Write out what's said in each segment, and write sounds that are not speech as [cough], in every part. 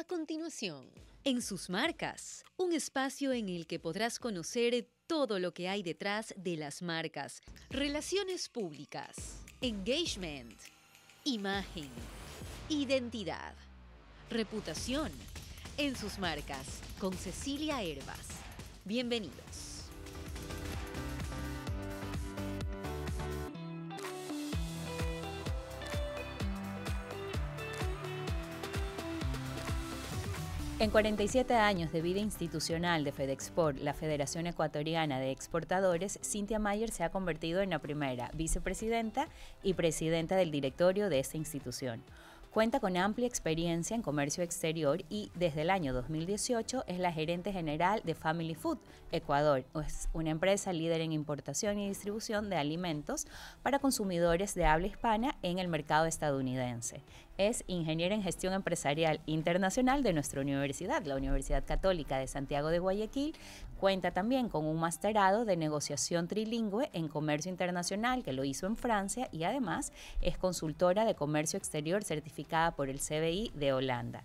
A continuación, en sus marcas, un espacio en el que podrás conocer todo lo que hay detrás de las marcas, relaciones públicas, engagement, imagen, identidad, reputación, en sus marcas, con Cecilia Herbas. Bienvenidos. En 47 años de vida institucional de FedExport, la Federación Ecuatoriana de Exportadores, Cintia Mayer se ha convertido en la primera vicepresidenta y presidenta del directorio de esta institución. Cuenta con amplia experiencia en comercio exterior y desde el año 2018 es la gerente general de Family Food Ecuador. Es una empresa líder en importación y distribución de alimentos para consumidores de habla hispana en el mercado estadounidense. Es ingeniera en gestión empresarial internacional de nuestra universidad, la Universidad Católica de Santiago de Guayaquil. Cuenta también con un masterado de negociación trilingüe en comercio internacional que lo hizo en Francia y además es consultora de comercio exterior certificada por el CBI de Holanda.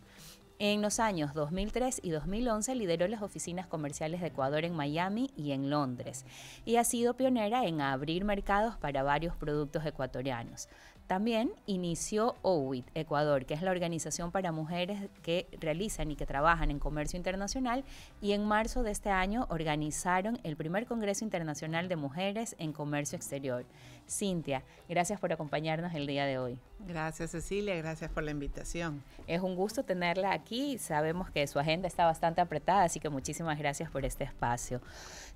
En los años 2003 y 2011 lideró las oficinas comerciales de Ecuador en Miami y en Londres y ha sido pionera en abrir mercados para varios productos ecuatorianos. También inició OWIT Ecuador, que es la organización para mujeres que realizan y que trabajan en comercio internacional, y en marzo de este año organizaron el primer Congreso Internacional de Mujeres en Comercio Exterior. Cintia, gracias por acompañarnos el día de hoy. Gracias Cecilia, gracias por la invitación. Es un gusto tenerla aquí, sabemos que su agenda está bastante apretada, así que muchísimas gracias por este espacio.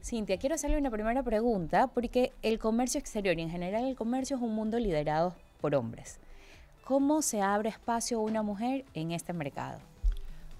Cintia, quiero hacerle una primera pregunta, porque el comercio exterior y en general el comercio es un mundo liderado por hombres. ¿Cómo se abre espacio a una mujer en este mercado?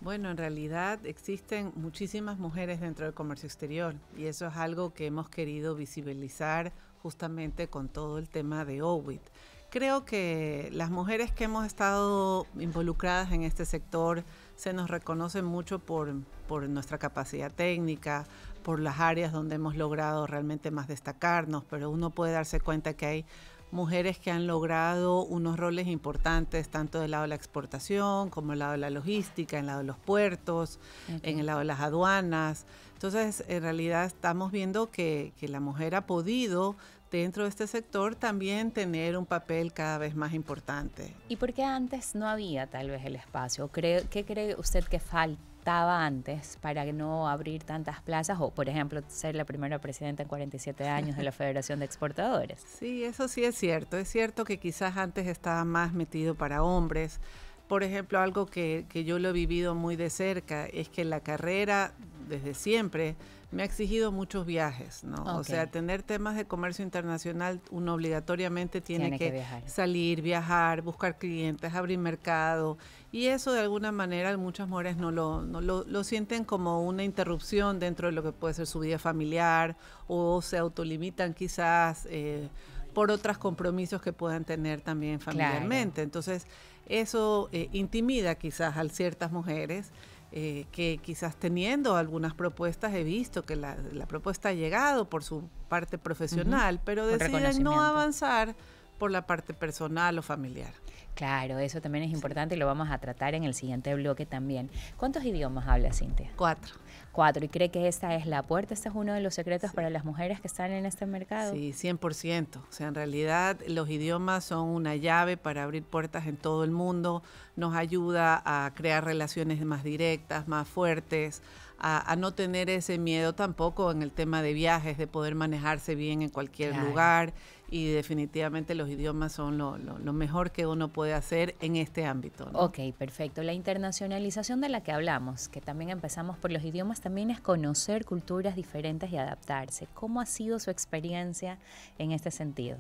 Bueno, en realidad existen muchísimas mujeres dentro del comercio exterior y eso es algo que hemos querido visibilizar justamente con todo el tema de OWIT. Creo que las mujeres que hemos estado involucradas en este sector se nos reconocen mucho por, por nuestra capacidad técnica, por las áreas donde hemos logrado realmente más destacarnos, pero uno puede darse cuenta que hay mujeres que han logrado unos roles importantes tanto del lado de la exportación como del lado de la logística, en el lado de los puertos, en el lado de las aduanas. Entonces, en realidad estamos viendo que, la mujer ha podido dentro de este sector también tener un papel cada vez más importante. ¿Y por qué antes no había tal vez el espacio? ¿Qué cree usted que falta? Antes para no abrir tantas plazas o, por ejemplo, ser la primera presidenta en 47 años de la [laughs] Federación de Exportadores. Sí, eso sí es cierto. Es cierto que quizás antes estaba más metido para hombres. Por ejemplo, algo que, que yo lo he vivido muy de cerca es que la carrera desde siempre me ha exigido muchos viajes, ¿no? O sea, tener temas de comercio internacional, uno obligatoriamente tiene, que, salir, viajar, buscar clientes, abrir mercado. Y eso de alguna manera muchas mujeres no lo, no lo, sienten como una interrupción dentro de lo que puede ser su vida familiar o se autolimitan quizás eh, por otros compromisos que puedan tener también familiarmente. Entonces, eso eh, intimida quizás a ciertas mujeres. Eh, que quizás teniendo algunas propuestas he visto que la, propuesta ha llegado por su parte profesional, pero deciden no avanzar por la parte personal o familiar. Claro, eso también es importante y lo vamos a tratar en el siguiente bloque también. ¿Cuántos idiomas habla Cintia? Cuatro. Cuatro. ¿Y cree que esta es la puerta? ¿Este es uno de los secretos para las mujeres que están en este mercado? Sí, 100%. O sea, en realidad los idiomas son una llave para abrir puertas en todo el mundo. Nos ayuda a crear relaciones más directas, más fuertes, a, no tener ese miedo tampoco en el tema de viajes, de poder manejarse bien en cualquier lugar y definitivamente los idiomas son lo, mejor que uno puede hacer en este ámbito. Ok, perfecto. La internacionalización de la que hablamos, que también empezamos por los idiomas, también es conocer culturas diferentes y adaptarse. ¿Cómo ha sido su experiencia en este sentido?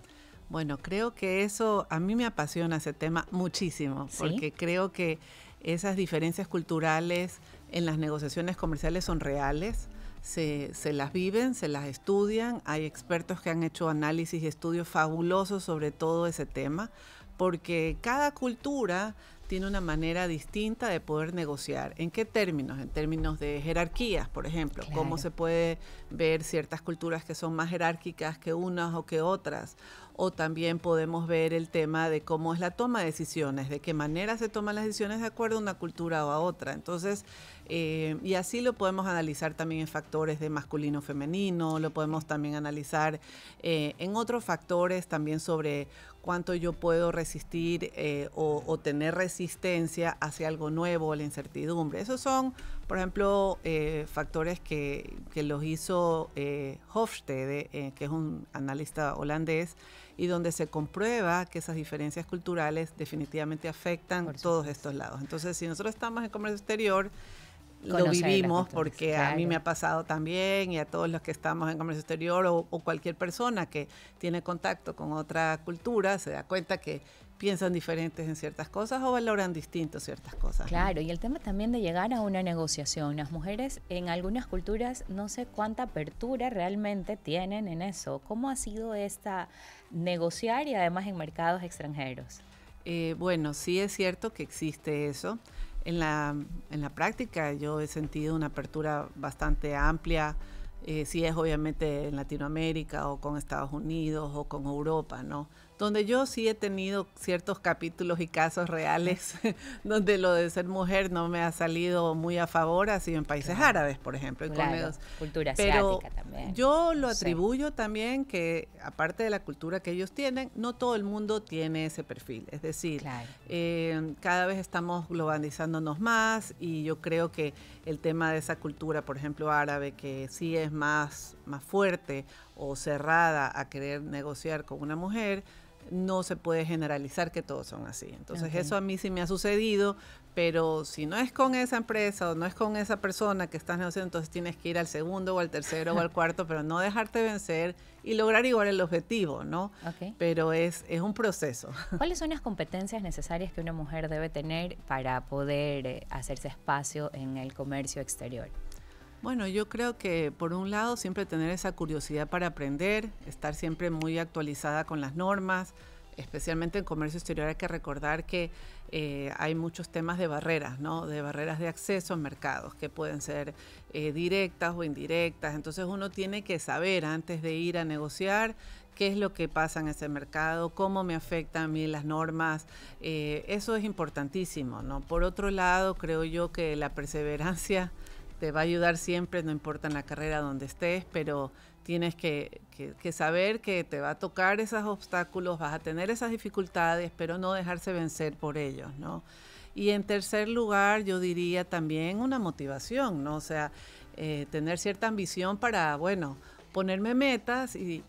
Bueno, creo que eso a mí me apasiona ese tema muchísimo, porque creo que esas diferencias culturales en las negociaciones comerciales son reales, se, las viven, se las estudian, hay expertos que han hecho análisis y estudios fabulosos sobre todo ese tema, porque cada cultura tiene una manera distinta de poder negociar. ¿En qué términos? En términos de jerarquías, por ejemplo. ¿Cómo se puede ver ciertas culturas que son más jerárquicas que unas o que otras? O también podemos ver el tema de cómo es la toma de decisiones, de qué manera se toman las decisiones de acuerdo a una cultura o a otra. Entonces, eh, y así lo podemos analizar también en factores de masculino-femenino, lo podemos también analizar eh, en otros factores también sobre cuánto yo puedo resistir eh, o, tener resistencia hacia algo nuevo, la incertidumbre. Esos son, por ejemplo, factores que, los hizo Hofstede, que es un analista holandés, y donde se comprueba que esas diferencias culturales definitivamente afectan todos estos lados. Entonces, si nosotros estamos en comercio exterior, lo vivimos porque a mí me ha pasado también y a todos los que estamos en comercio exterior o, cualquier persona que tiene contacto con otra cultura se da cuenta que piensan diferentes en ciertas cosas o valoran distinto ciertas cosas. Claro, y el tema también de llegar a una negociación. Las mujeres en algunas culturas no sé cuánta apertura realmente tienen en eso. ¿Cómo ha sido esta negociar y además en mercados extranjeros? Eh, bueno, sí es cierto que existe eso. En la, en la práctica yo he sentido una apertura bastante amplia, eh, si es obviamente en Latinoamérica o con Estados Unidos o con Europa, ¿no? donde yo sí he tenido ciertos capítulos y casos reales [laughs] donde lo de ser mujer no me ha salido muy a favor, ha sido en países árabes, por ejemplo. cultura Pero también. Yo lo atribuyo también que, aparte de la cultura que ellos tienen, no todo el mundo tiene ese perfil. Es decir, eh, cada vez estamos globalizándonos más y yo creo que el tema de esa cultura, por ejemplo, árabe, que sí es más, más fuerte o cerrada a querer negociar con una mujer, no se puede generalizar que todos son así. Entonces eso a mí sí me ha sucedido, pero si no es con esa empresa o no es con esa persona que estás negociando, entonces tienes que ir al segundo o al tercero o al [laughs] cuarto, pero no dejarte vencer y lograr igual el objetivo, ¿no? Pero es, es un proceso. [laughs] ¿Cuáles son las competencias necesarias que una mujer debe tener para poder eh, hacerse espacio en el comercio exterior? Bueno, yo creo que por un lado siempre tener esa curiosidad para aprender, estar siempre muy actualizada con las normas, especialmente en comercio exterior hay que recordar que eh, hay muchos temas de barreras, ¿no? De barreras de acceso a mercados que pueden ser eh, directas o indirectas. Entonces uno tiene que saber antes de ir a negociar qué es lo que pasa en ese mercado, cómo me afectan a mí las normas. Eh, eso es importantísimo, ¿no? Por otro lado, creo yo que la perseverancia te va a ayudar siempre, no importa en la carrera donde estés, pero tienes que, saber que te va a tocar esos obstáculos, vas a tener esas dificultades, pero no dejarse vencer por ellos, ¿no? Y en tercer lugar, yo diría también una motivación, ¿no? O sea, eh, tener cierta ambición para, bueno, ponerme metas y,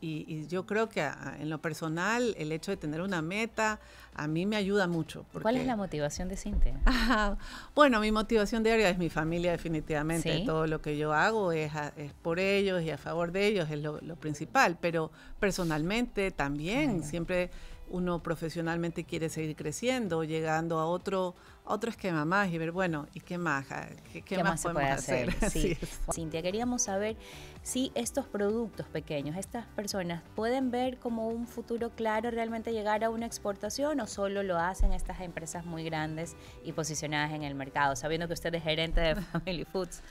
yo creo que en lo personal el hecho de tener una meta a mí me ayuda mucho. ¿Cuál es la motivación de Cintia? [laughs] bueno, mi motivación diaria es mi familia definitivamente. Todo lo que yo hago es, es, por ellos y a favor de ellos, es lo, principal. Pero personalmente también, siempre uno profesionalmente quiere seguir creciendo, llegando a otro otro esquema más y ver, bueno, ¿y qué más? ¿Qué, más, podemos hacer? [laughs] Sí. Cintia, queríamos saber si estos productos pequeños, estas personas, pueden ver como un futuro claro realmente llegar a una exportación o solo lo hacen estas empresas muy grandes y posicionadas en el mercado, sabiendo que usted es gerente de [laughs] Family Foods,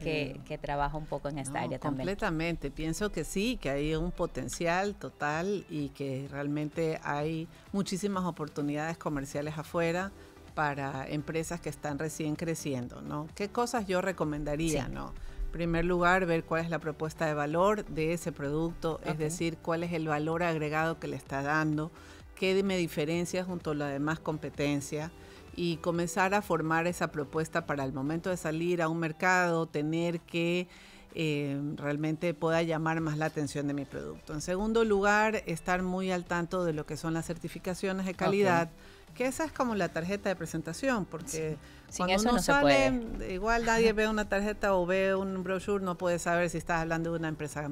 que, trabaja un poco en esta área también. Completamente, pienso que sí, que hay un potencial total y que realmente hay muchísimas oportunidades comerciales afuera para empresas que están recién creciendo, ¿no? ¿Qué cosas yo recomendaría, no? En primer lugar, ver cuál es la propuesta de valor de ese producto, es decir, cuál es el valor agregado que le está dando, qué me diferencia junto a la demás competencia y comenzar a formar esa propuesta para el momento de salir a un mercado, tener que eh, realmente pueda llamar más la atención de mi producto. En segundo lugar, estar muy al tanto de lo que son las certificaciones de calidad que esa es como la tarjeta de presentación, porque cuando uno no sale, igual nadie ve una tarjeta o ve un brochure, no puede saber si estás hablando de una empresa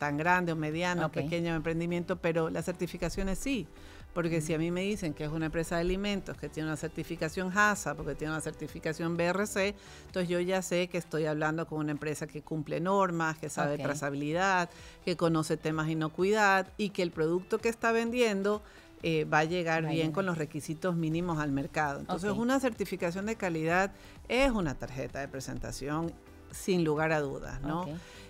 tan grande o mediana o pequeño emprendimiento, pero las certificaciones sí. Porque si a mí me dicen que es una empresa de alimentos, que tiene una certificación HASA, porque tiene una certificación BRC, entonces yo ya sé que estoy hablando con una empresa que cumple normas, que sabe trazabilidad, que conoce temas de inocuidad y que el producto que está vendiendo eh, va a llegar bien con los requisitos mínimos al mercado. Entonces, una certificación de calidad es una tarjeta de presentación sin lugar a dudas, ¿no?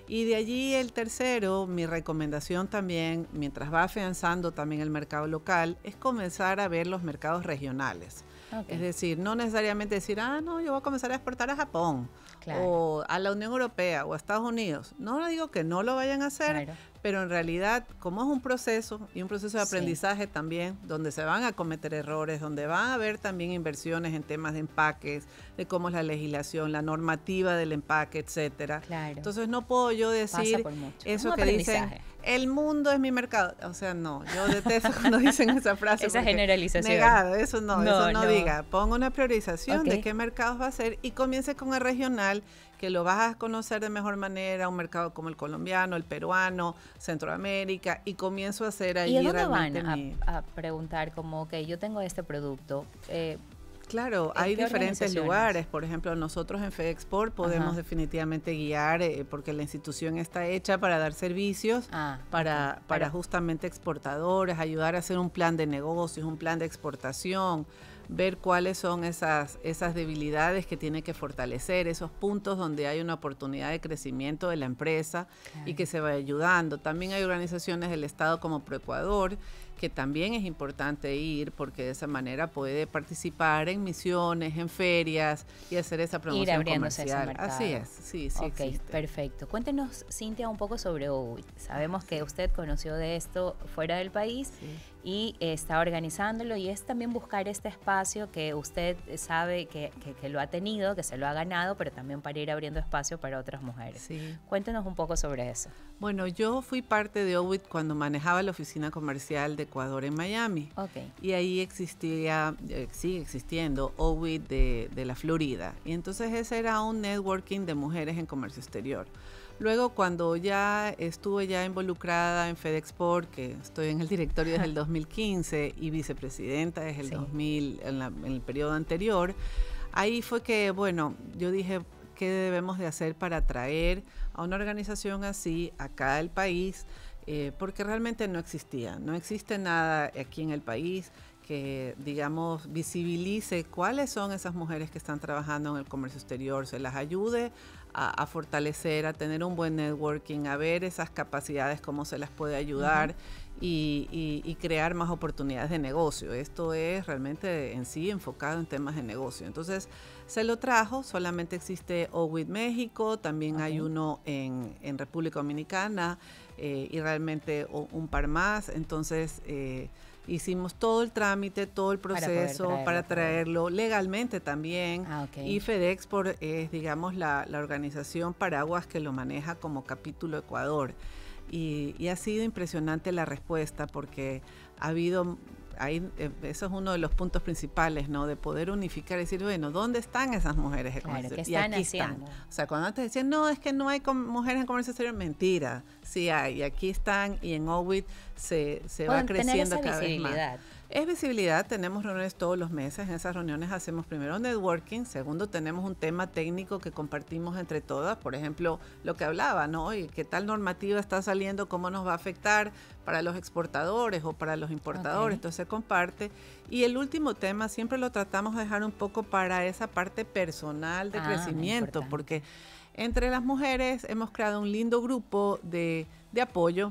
Y de allí el tercero, mi recomendación también, mientras va afianzando también el mercado local, es comenzar a ver los mercados regionales. Es decir, no necesariamente decir, ah, no, yo voy a comenzar a exportar a Japón o a la Unión Europea o a Estados Unidos. No digo que no lo vayan a hacer, pero en realidad, como es un proceso y un proceso de aprendizaje también, donde se van a cometer errores, donde van a haber también inversiones en temas de empaques, de cómo es la legislación, la normativa del empaque, etcétera. Entonces no puedo yo decir eso que dicen el mundo es mi mercado. O sea, no, yo detesto cuando [laughs] dicen esa frase. esa generalización. Negado, eso no, eso no, diga. Ponga una priorización de qué mercados va a ser y comience con el regional que lo vas a conocer de mejor manera, un mercado como el colombiano, el peruano, Centroamérica, y comienzo a hacer ahí ¿Y dónde van a, preguntar como, ok, yo tengo este producto, eh, Claro, hay diferentes lugares. Por ejemplo, nosotros en FedExport podemos definitivamente guiar eh, porque la institución está hecha para dar servicios ah, para, para justamente exportadores, ayudar a hacer un plan de negocios, un plan de exportación, ver cuáles son esas, esas debilidades que tiene que fortalecer, esos puntos donde hay una oportunidad de crecimiento de la empresa y que se va ayudando. También hay organizaciones del Estado como ProEcuador que también es importante ir porque de esa manera puede participar en misiones, en ferias y hacer esa promoción ir comercial. Así es, sí, sí. Ok, perfecto. Cuéntenos, Cintia, un poco sobre OWIT. Sabemos que usted conoció de esto fuera del país y está organizándolo y es también buscar este espacio que usted sabe que, que, lo ha tenido, que se lo ha ganado, pero también para ir abriendo espacio para otras mujeres. Sí. Cuéntenos un poco sobre eso. Bueno, yo fui parte de OWIT cuando manejaba la oficina comercial de Ecuador en Miami. Okay. Y ahí existía, eh, sigue existiendo OWIT de, de la Florida. Y entonces ese era un networking de mujeres en comercio exterior. Luego, cuando ya estuve ya involucrada en FedExport, que estoy en el directorio desde el 2015 y vicepresidenta desde el 2000, en, el periodo anterior, ahí fue que, bueno, yo dije, ¿qué debemos de hacer para atraer a una organización así acá al país? Eh, porque realmente no existía, no existe nada aquí en el país que, digamos, visibilice cuáles son esas mujeres que están trabajando en el comercio exterior, se las ayude a, fortalecer, a tener un buen networking, a ver esas capacidades, cómo se las puede ayudar y, crear más oportunidades de negocio. Esto es realmente en sí enfocado en temas de negocio. Entonces, se lo trajo, solamente existe OWIT México, también hay uno en, República Dominicana eh, y realmente un par más. Entonces, eh, Hicimos todo el trámite, todo el proceso para, traerlo, legalmente también. Ah, y FedExport es, digamos, la, organización Paraguas que lo maneja como capítulo Ecuador. y, ha sido impresionante la respuesta porque ha habido ahí, eh, eso es uno de los puntos principales, ¿no? De poder unificar y decir, bueno, ¿dónde están esas mujeres de comercio? y aquí están. O sea, cuando antes decían, no, es que no hay mujeres en comercio exterior, mentira. Sí hay, y aquí están, y en OWIT se, se va creciendo cada vez más. Es visibilidad, tenemos reuniones todos los meses, en esas reuniones hacemos primero networking, segundo tenemos un tema técnico que compartimos entre todas, por ejemplo, lo que hablaba, ¿no? Y qué tal normativa está saliendo, cómo nos va a afectar para los exportadores o para los importadores, entonces se comparte. Y el último tema siempre lo tratamos de dejar un poco para esa parte personal de ah, crecimiento, porque entre las mujeres hemos creado un lindo grupo de, de apoyo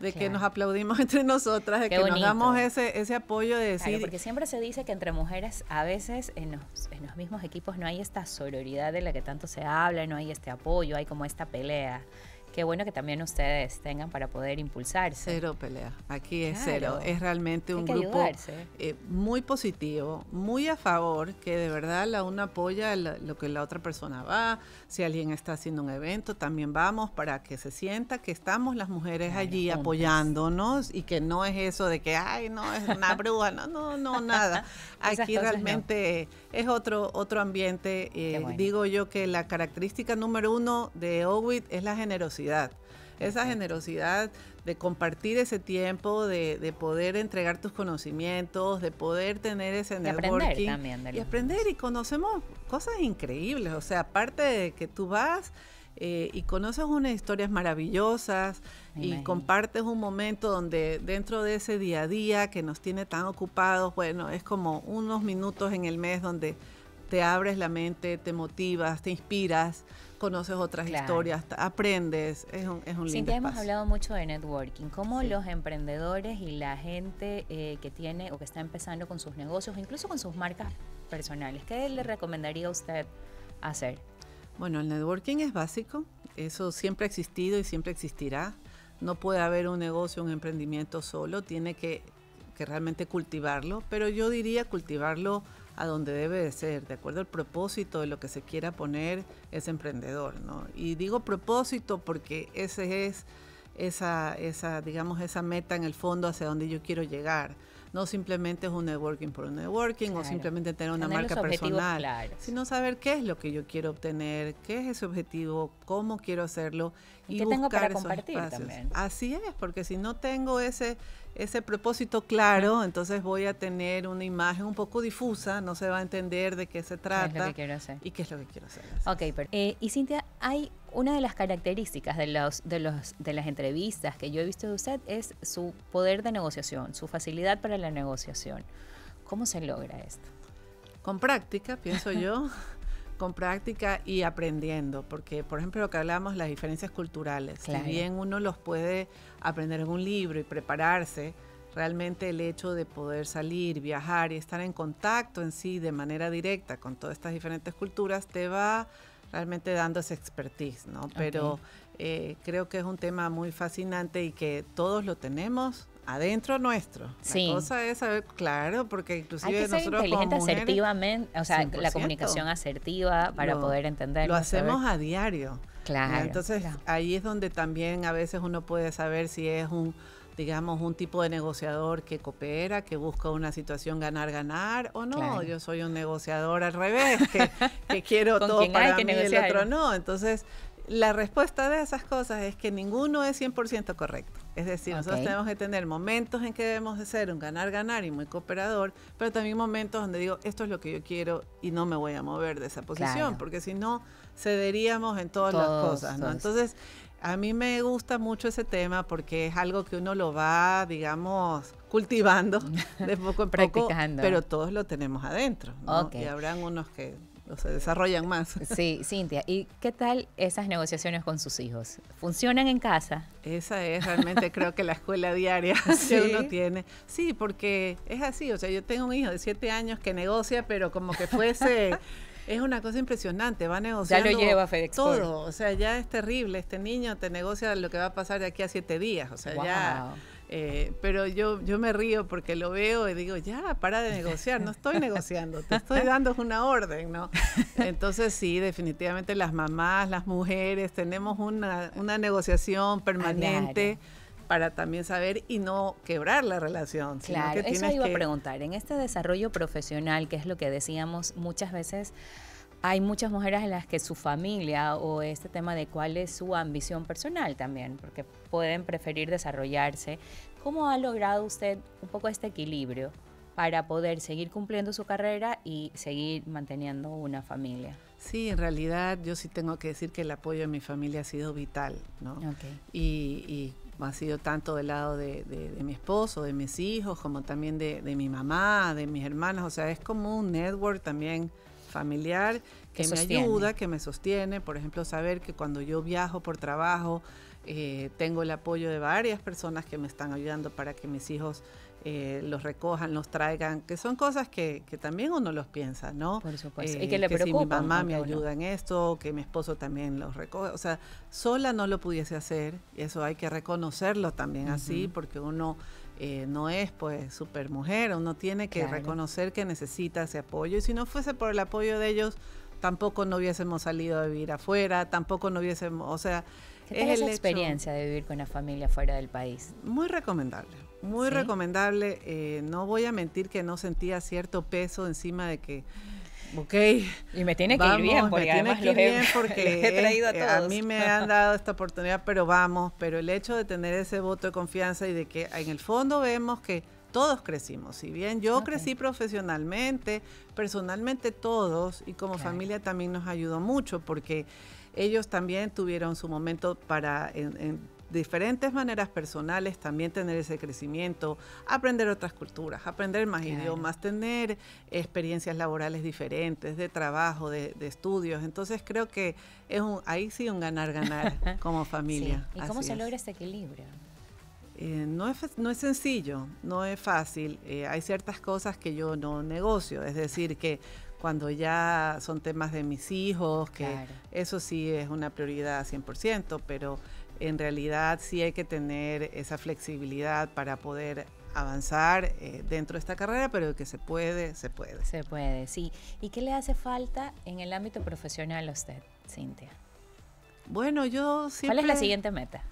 de que nos aplaudimos [laughs] entre nosotras, de que nos damos ese, ese apoyo de decir... porque siempre se dice que entre mujeres a veces en los, en los mismos equipos no hay esta sororidad de la que tanto se habla, no hay este apoyo, hay como esta pelea qué bueno que también ustedes tengan para poder impulsarse. Cero pelea, aquí es cero. Es realmente un grupo eh, muy positivo, muy a favor, que de verdad la una apoya lo que la otra persona va. Si alguien está haciendo un evento, también vamos para que se sienta que estamos las mujeres allí apoyándonos y que no es eso de que, ay, no, es una [laughs] bruja, no, no, no, nada. Aquí realmente es otro, otro ambiente. Eh, digo yo que la característica número uno de OWIT es la generosidad. Esa generosidad de compartir ese tiempo, de, poder entregar tus conocimientos, de poder tener ese networking. también. y aprender y conocemos cosas increíbles. O sea, aparte de que tú vas eh, y conoces unas historias maravillosas y compartes un momento donde dentro de ese día a día que nos tiene tan ocupados, bueno, es como unos minutos en el mes donde te abres la mente, te motivas, te inspiras, conoces otras historias, aprendes, es un, es un lindo Cintia, hemos hablado mucho de networking, cómo los emprendedores y la gente eh, que tiene o que está empezando con sus negocios, incluso con sus marcas personales, ¿qué le recomendaría a usted hacer? Bueno, el networking es básico, eso siempre ha existido y siempre existirá. No puede haber un negocio, un emprendimiento solo, tiene que, que realmente cultivarlo, pero yo diría cultivarlo a donde debe de ser, de acuerdo al propósito de lo que se quiera poner ese emprendedor, ¿no? Y digo propósito porque ese es esa, esa, digamos, esa meta en el fondo hacia donde yo quiero llegar. No simplemente es un networking por un networking o simplemente tener una marca personal, sino saber qué es lo que yo quiero obtener, qué es ese objetivo, cómo quiero hacerlo y, qué tengo para compartir también. Así es, porque si no tengo ese ese propósito claro, entonces voy a tener una imagen un poco difusa, no se va a entender de qué se trata y qué es lo que quiero hacer. Ok, pero, eh, y Cintia, hay una de las características de, los, de, los, de las entrevistas que yo he visto de usted es su poder de negociación, su facilidad para la negociación. ¿Cómo se logra esto? Con práctica, pienso yo. [laughs] con práctica y aprendiendo, porque por ejemplo lo que hablamos, las diferencias culturales, si bien uno los puede aprender en un libro y prepararse, realmente el hecho de poder salir, viajar y estar en contacto en sí de manera directa con todas estas diferentes culturas te va realmente dando esa expertise, ¿no? Pero eh, creo que es un tema muy fascinante y que todos lo tenemos adentro nuestro. Sí. La cosa es saber, claro, porque inclusive Hay que ser inteligente asertivamente, o sea, la comunicación asertiva para poder entender. Lo hacemos a diario. Claro. Entonces ahí es donde también a veces uno puede saber si es un digamos, un tipo de negociador que coopera, que busca una situación ganar-ganar, o no, yo soy un negociador al revés, que, que [laughs] quiero todo para mí y el otro no. Entonces, la respuesta de esas cosas es que ninguno es 100% correcto. Es decir, nosotros tenemos que tener momentos en que debemos de ser un ganar-ganar y muy cooperador, pero también momentos donde digo, esto es lo que yo quiero y no me voy a mover de esa posición, porque si no, cederíamos en todas las cosas. ¿no? Entonces, a mí me gusta mucho ese tema porque es algo que uno lo va, digamos, cultivando [laughs] de poco en poco, pero todos lo tenemos adentro. ¿no? Y habrán unos que se desarrollan más. Sí, Cintia, ¿y qué tal esas negociaciones con sus hijos? ¿Funcionan en casa? Esa es realmente [laughs] creo que la escuela diaria [laughs] que uno tiene. Sí, porque es así, o sea, yo tengo un hijo de siete años que negocia, pero como que fuese... [laughs] Es una cosa impresionante, va negociando ya lo lleva FedEx todo, o sea, ya es terrible, este niño te negocia lo que va a pasar de aquí a siete días, o sea, ya eh, pero yo, yo me río porque lo veo y digo, ya, para de negociar, no estoy negociando, te estoy dando una orden, ¿no? Entonces sí, definitivamente las mamás, las mujeres, tenemos una, una negociación permanente. para también saber y no quebrar la relación. Claro, eso iba a preguntar. En este desarrollo profesional, que es lo que decíamos muchas veces, hay muchas mujeres en las que su familia o este tema de cuál es su ambición personal también, porque pueden preferir desarrollarse. ¿Cómo ha logrado usted un poco este equilibrio para poder seguir cumpliendo su carrera y seguir manteniendo una familia? Sí, en realidad yo sí tengo que decir que el apoyo de mi familia ha sido vital, ¿no? Y, ha sido tanto del lado de, mi esposo, de mis hijos, como también de, de mi mamá, de mis hermanas, o sea, es como un network también familiar que, me ayuda, que me sostiene. Por ejemplo, saber que cuando yo viajo por trabajo, eh, tengo el apoyo de varias personas que me están ayudando para que mis hijos eh, los recojan, los traigan, que son cosas que, que también uno los piensa, ¿no? Por supuesto. y que le preocupa. Si mi mamá me ayuda en esto, que mi esposo también los recoge. O sea, sola no lo pudiese hacer, y eso hay que reconocerlo también así, porque uno eh, no es pues super mujer, uno tiene que reconocer que necesita ese apoyo y si no fuese por el apoyo de ellos, tampoco no hubiésemos salido a vivir afuera, tampoco no hubiésemos, o sea... ¿Qué es la experiencia de vivir con una familia fuera del país? Muy recomendable, muy recomendable. Eh, no voy a mentir que no sentía cierto peso encima de que ok. Y me tiene que ir bien, porque me tiene que ir bien [laughs] porque he traído a, todos. a mí me han dado esta oportunidad, pero vamos, pero el hecho de tener ese voto de confianza y de que en el fondo vemos que todos crecimos, si bien yo crecí profesionalmente, personalmente todos y como familia también nos ayudó mucho porque ellos también tuvieron su momento para en, diferentes maneras personales también tener ese crecimiento, aprender otras culturas, aprender más idiomas, tener experiencias laborales diferentes, de trabajo, de, estudios. Entonces creo que es un, ahí sí un ganar-ganar [laughs] como familia. ¿Y cómo se logra ese equilibrio? Eh, no, es, no es sencillo, no es fácil. Eh, hay ciertas cosas que yo no negocio, es decir, que cuando ya son temas de mis hijos, que eso sí es una prioridad 100%, pero en realidad sí hay que tener esa flexibilidad para poder avanzar eh, dentro de esta carrera, pero que se puede, se puede. Se puede, sí. ¿Y qué le hace falta en el ámbito profesional a usted, Cintia? Bueno, yo siempre... ¿Cuál es la siguiente meta?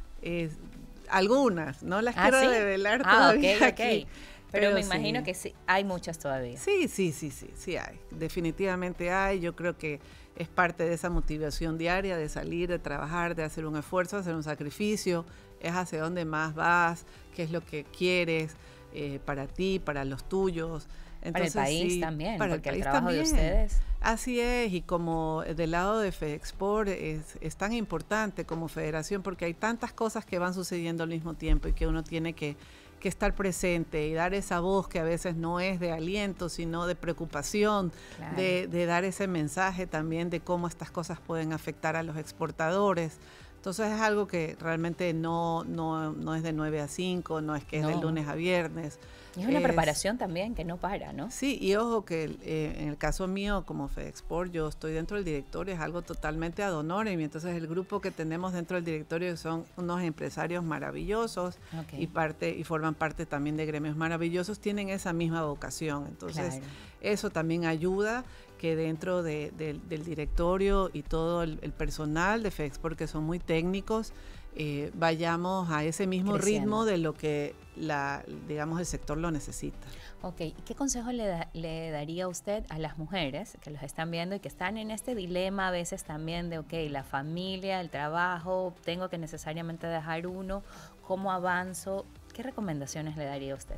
algunas, no las ah, quiero revelar ah, todavía aquí. Pero, me imagino que sí, hay muchas todavía. Sí, sí, sí, sí, sí hay. Definitivamente hay. Yo creo que es parte de esa motivación diaria de salir, de trabajar, de hacer un esfuerzo, hacer un sacrificio. Es hacia dónde más vas, qué es lo que quieres eh, para ti, para los tuyos. Entonces, para el país también, para porque el, trabajo de ustedes. Así es, y como del lado de FedExport es, es tan importante como federación porque hay tantas cosas que van sucediendo al mismo tiempo y que uno tiene que que estar presente y dar esa voz que a veces no es de aliento, sino de preocupación, de, dar ese mensaje también de cómo estas cosas pueden afectar a los exportadores. Entonces es algo que realmente no, no, no es de 9 a 5, no es que es de lunes a viernes. Es una preparación también que no para, ¿no? Sí, y ojo que eh, en el caso mío como FedExport, yo estoy dentro del directorio, es algo totalmente ad honorem, y entonces el grupo que tenemos dentro del directorio son unos empresarios maravillosos y parte y forman parte también de gremios maravillosos, tienen esa misma vocación. Entonces, eso también ayuda que dentro del directorio y todo el, el personal de FedExport, que son muy técnicos, eh, vayamos a ese mismo ritmo de lo que la, digamos el sector lo necesita. Ok, ¿qué consejo le, le daría usted a las mujeres que los están viendo y que están en este dilema a veces también de, ok, la familia, el trabajo, tengo que necesariamente dejar uno, ¿cómo avanzo? ¿Qué recomendaciones le daría usted?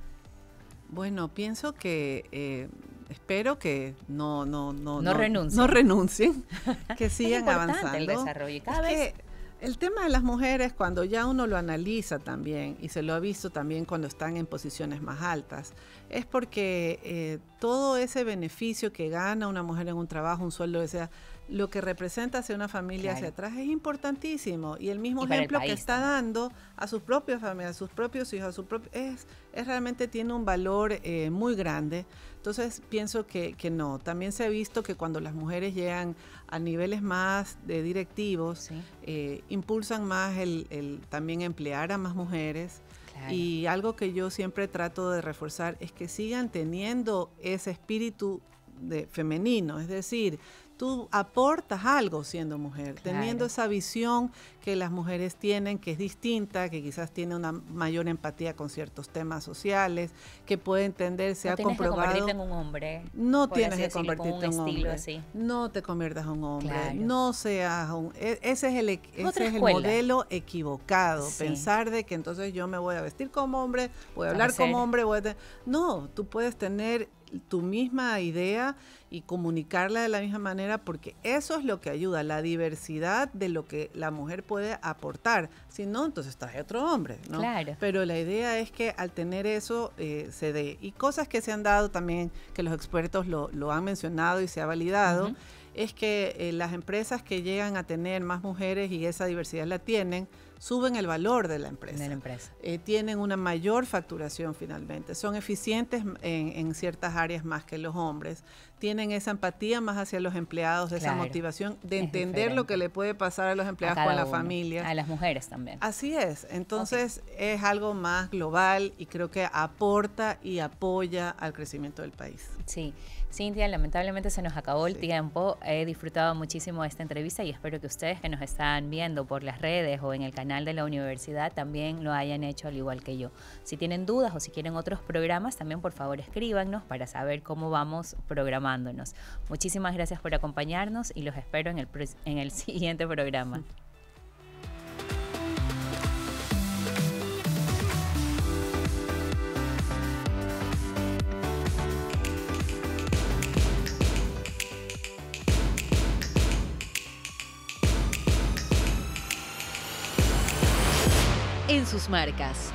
Bueno, pienso que eh, espero que no no no no, renuncien, no renuncien [laughs] que sigan avanzando. El desarrollo cada vez el tema de las mujeres, cuando ya uno lo analiza también, y se lo ha visto también cuando están en posiciones más altas, es porque eh, todo ese beneficio que gana una mujer en un trabajo, un sueldo, sea, lo que representa hacia una familia hacia atrás es importantísimo. Y el mismo ejemplo que está dando a sus propias familias, a sus propios hijos, a su propio, es, es realmente tiene un valor eh, muy grande. Entonces pienso que, que, no. También se ha visto que cuando las mujeres llegan a niveles más de directivos, eh, impulsan más el, también emplear a más mujeres. Y algo que yo siempre trato de reforzar es que sigan teniendo ese espíritu de femenino, es decir, tú aportas algo siendo mujer, teniendo esa visión que las mujeres tienen, que es distinta, que quizás tiene una mayor empatía con ciertos temas sociales, que puede entender, se no ha comprobado. Que en un hombre. No tienes que convertirte en un hombre. No te conviertas en un hombre. No seas un. Ese es el, e, ese es el modelo equivocado. Pensar de que entonces yo me voy a vestir como hombre, voy a hablar como hombre, voy a. No, tú puedes tener tu misma idea y comunicarla de la misma manera porque eso es lo que ayuda, la diversidad de lo que la mujer puede aportar. Si no, entonces trae otro hombre, ¿no? Claro. Pero la idea es que al tener eso eh, se dé. Y cosas que se han dado también, que los expertos lo, lo han mencionado y se ha validado, es que eh, las empresas que llegan a tener más mujeres y esa diversidad la tienen, suben el valor de la empresa. empresa. Eh, tienen una mayor facturación finalmente, son eficientes en, ciertas áreas más que los hombres, tienen esa empatía más hacia los empleados, esa motivación de entender lo que le puede pasar a los empleados con la familia. A las mujeres también. Así es, entonces es algo más global y creo que aporta y apoya al crecimiento del país. Sí. Cintia, lamentablemente se nos acabó el tiempo. He disfrutado muchísimo de esta entrevista y espero que ustedes que nos están viendo por las redes o en el canal de la universidad también lo hayan hecho al igual que yo. Si tienen dudas o si quieren otros programas, también por favor escríbanos para saber cómo vamos Muchísimas gracias por acompañarnos y los espero en el, en el [laughs] siguiente programa. en sus marcas